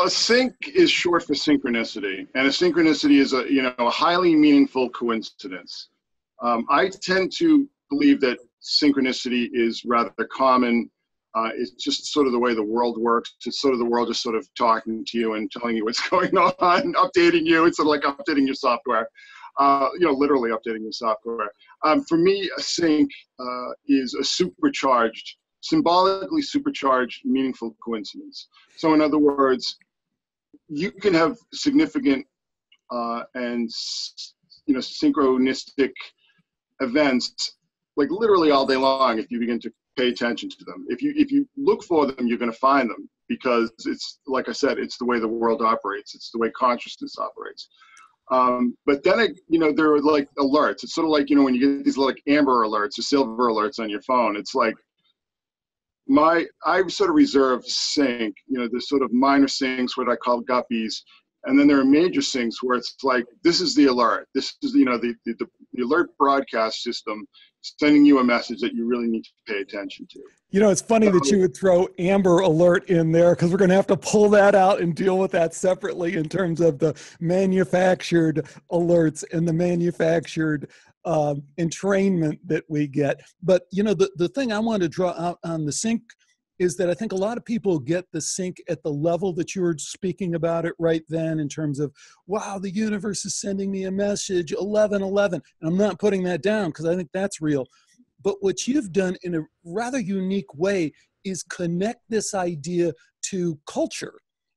A sync is short for synchronicity, and a synchronicity is a you know a highly meaningful coincidence. Um, I tend to believe that synchronicity is rather common. Uh, it's just sort of the way the world works. It's sort of the world just sort of talking to you and telling you what's going on, updating you. It's sort of like updating your software. Uh, you know, literally updating your software. Um, for me, a sync uh, is a supercharged, symbolically supercharged, meaningful coincidence. So, in other words, you can have significant uh, and you know synchronistic events like literally all day long if you begin to pay attention to them. If you if you look for them, you're going to find them because it's like I said, it's the way the world operates. It's the way consciousness operates. Um, but then, it, you know, there are like alerts. It's sort of like you know when you get these like amber alerts or silver alerts on your phone. It's like my I sort of reserve sync. You know, there's sort of minor syncs, what I call guppies, and then there are major syncs where it's like this is the alert. This is you know the the, the alert broadcast system sending you a message that you really need to pay attention to. You know, it's funny that you would throw Amber Alert in there because we're going to have to pull that out and deal with that separately in terms of the manufactured alerts and the manufactured um, entrainment that we get. But, you know, the, the thing I want to draw out on the sync is that I think a lot of people get the sync at the level that you were speaking about it right then in terms of, wow, the universe is sending me a message, 11, 11. And I'm not putting that down because I think that's real. But what you've done in a rather unique way is connect this idea to culture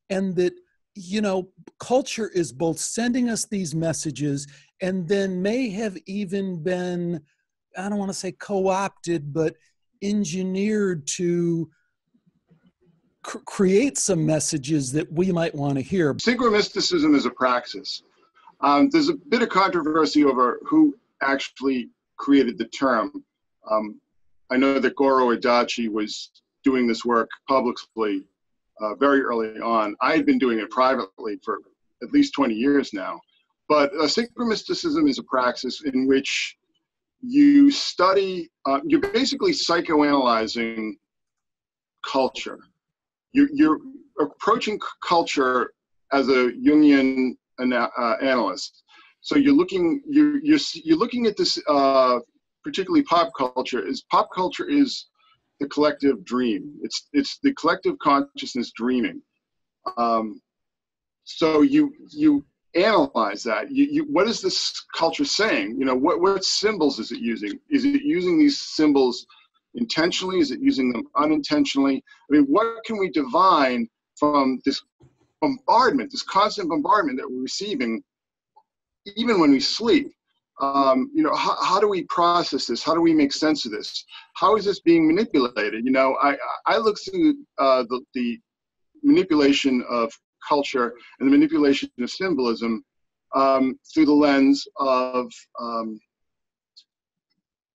and that, you know, culture is both sending us these messages and then may have even been, I don't want to say co opted, but engineered to cr- create some messages that we might want to hear. Synchromysticism is a praxis. Um, there's a bit of controversy over who actually created the term. Um, I know that Goro Adachi was doing this work publicly uh, very early on. I had been doing it privately for at least 20 years now. But uh, synchromysticism is a praxis in which you study, uh, you're basically psychoanalyzing culture you're, you're approaching culture as a Jungian ana- uh, analyst. So you're looking you're you're, you're looking at this uh, particularly pop culture is pop culture is the collective dream. It's it's the collective consciousness dreaming. Um, so you you analyze that. You, you what is this culture saying? You know what what symbols is it using? Is it using these symbols? intentionally? Is it using them unintentionally? I mean, what can we divine from this bombardment, this constant bombardment that we're receiving, even when we sleep? Um, you know, how, how do we process this? How do we make sense of this? How is this being manipulated? You know, I, I look through uh, the, the manipulation of culture and the manipulation of symbolism um, through the lens of um,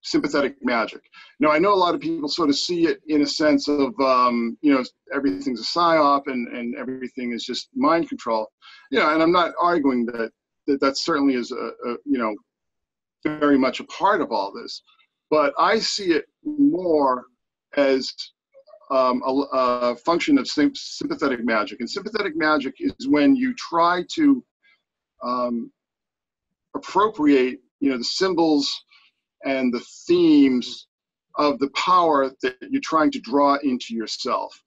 sympathetic magic. Now, I know a lot of people sort of see it in a sense of, um, you know, everything's a psyop and, and everything is just mind control. You know, and I'm not arguing that that, that certainly is, a, a, you know, very much a part of all this. But I see it more as um, a, a, function of sympathetic magic. And sympathetic magic is when you try to um, appropriate, you know, the symbols and the themes of the power that you're trying to draw into yourself.